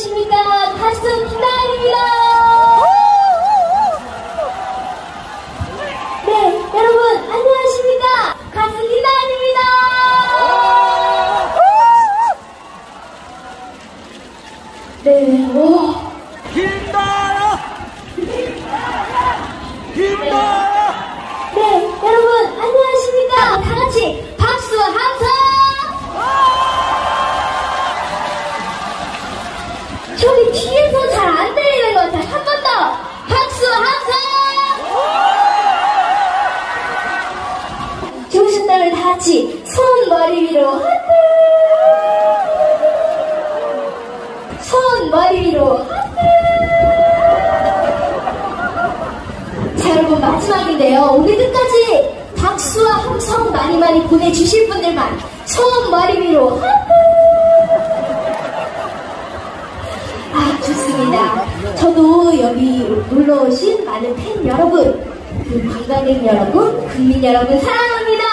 가수 김나은입니다. 네, 여러분 안녕하십니까 가수 김나은입니다. 네, 오. 김나 저기 뒤에서 잘안 들리는 것 같아요. 한 번 더 박수 함성! 좋으셨다면 다 같이 손 머리 위로 하트! 손 머리 위로 하트! 자 여러분 마지막인데요 오늘 끝까지 박수와 함성 많이 많이 보내주실 분들만 손 머리 위로 하트 아 좋습니다. 저도 여기 놀러 오신 많은 팬 여러분 그 관광객 여러분 국민 여러분 사랑합니다